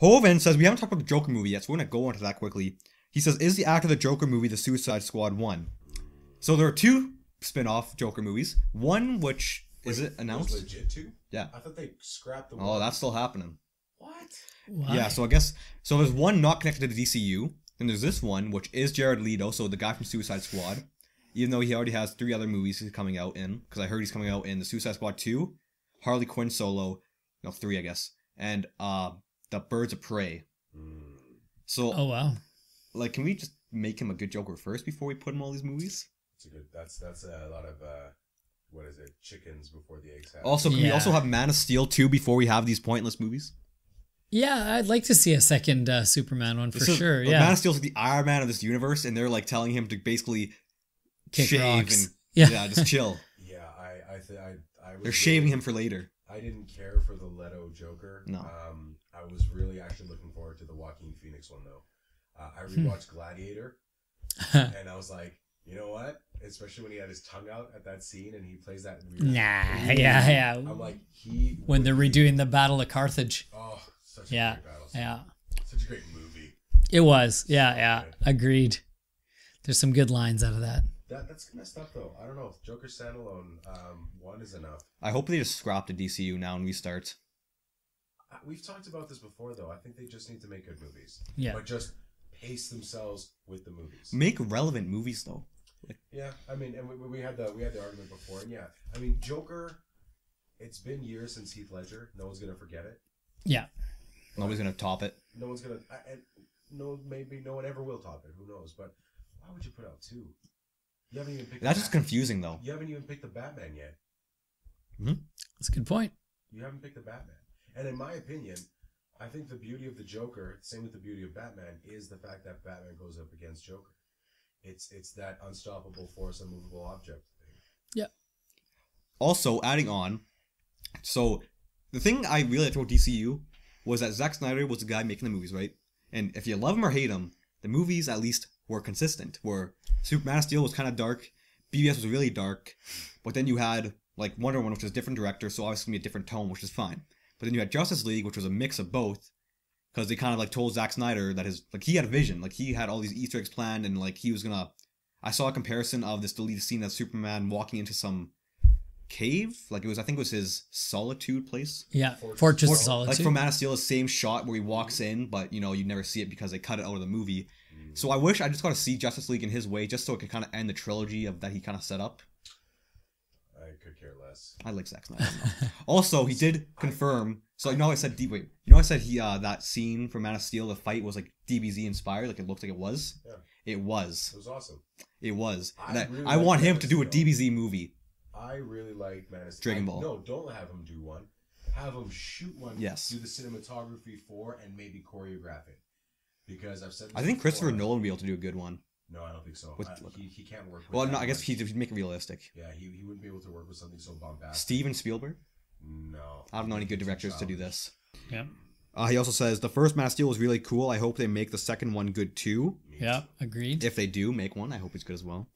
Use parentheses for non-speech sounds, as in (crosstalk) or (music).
Hovind says we haven't talked about the Joker movie yet, so we're gonna go into that quickly. He says, "Is the actor of the Joker movie the Suicide Squad one?" So there are two spin-off Joker movies. One which is it was announced? legit too? Yeah. I thought they scrapped the. Oh, one. that's still happening. what? Why? Yeah, so I guess so. There's one not connected to the DCU. and there's this one, which is Jared Leto, so the guy from Suicide Squad. Even though he already has three other movies he's coming out in, because I heard he's coming out in the Suicide Squad two, Harley Quinn solo, no three I guess, and uh the Birds of Prey. Mm. So Oh wow. like, can we just make him a good Joker first before we put him all these movies? It's a good. That's that's a lot of. uh What is it? Chickens before the eggs hatch. Also, can we also have Man of Steel too before we have these pointless movies? Yeah, I'd like to see a second uh, Superman one for So, sure. Yeah, Man of Steel's like the Iron Man of this universe, and they're like telling him to basically kick shave rocks. and (laughs) yeah. yeah, just chill. (laughs) Yeah, I I th- I I was They're shaving really- him for later. I didn't care for the Leto Joker. No. Um, I was really actually looking forward to the Joaquin Phoenix one though. Uh, I Hmm. rewatched Gladiator, (laughs) and I was like, you know what? Especially when he had his tongue out at that scene and he plays that. Weird nah, yeah, yeah. I'm like he when they're would be- redoing the Battle of Carthage. Oh, such a Yeah, great battle. Yeah, Such a great movie. it was. Yeah, yeah. Agreed. There's some good lines out of that. That that's messed up though. I don't know if Joker standalone um, one is enough. I hope they just scrap the DCU now and restart. We've talked about this before though. I think they just need to make good movies. Yeah. But just pace themselves with the movies. Make relevant movies though. Yeah, I mean, and we, we had the we had the argument before, and yeah, I mean, Joker. It's been years since Heath Ledger. No one's gonna forget it. Yeah. Nobody's gonna top it. No one's gonna, I- and no, maybe no one ever will top it. Who knows? But why would you put out two? You haven't even picked. That's the just Bat- confusing though. You haven't even picked the Batman yet. Mhm. That's a good point. You haven't picked the Batman. And in my opinion, I think the beauty of the Joker, same with the beauty of Batman, is the fact that Batman goes up against Joker. It's it's that unstoppable force, unmovable object thing. Yeah. Also, adding on, so the thing I really liked about DCU was that Zack Snyder was the guy making the movies, right? And if you love him or hate him, the movies at least were consistent. Where Superman of Steel was kind of dark, BvS was really dark, but then you had like Wonder Woman, which was a different director, so obviously a different tone, which is fine. But then you had Justice League, which was a mix of both, because they kind of like told Zack Snyder that his like he had a vision, like he had all these Easter eggs planned, and like he was gonna. I saw a comparison of this deleted scene of Superman walking into some cave, like it was I think it was his solitude place. Yeah. Fortress Fortress of of Solitude. Solitude. Like from Man of Steel, the same shot where he walks in, but you know you never see it because they cut it out of the movie. Mm. So I wish I just got to see Justice League in his way, just so it could kind of end the trilogy of that he kind of set up. I less. I like Zack Snyder. also, he did confirm. So you know, I said D. Wait, you know, I said he uh that scene from Man of Steel, the fight was like DBZ inspired, like it looked like it was. Yeah. It was. It was awesome. It was. I I, really I like want him to do a DBZ movie. I really like Man of Steel. Dragon I- Ball. No, don't have him do one. Have him shoot one. Yes. Do the cinematography for and maybe choreograph it. Because I've said. I think Christopher. Nolan would be able to do a good one. No, I don't think so. With- I- he, he can't work. With Well, that no, I guess much. he'd he'd make it realistic. Yeah, he, he wouldn't be able to work with something so bombastic. Steven Spielberg. No. I don't know any good directors to do this. yeah. Uh, he also says the first Man of Steel was really cool. I hope they make the second one good too. Yeah. Agreed. If they do make one, I hope it's good as well.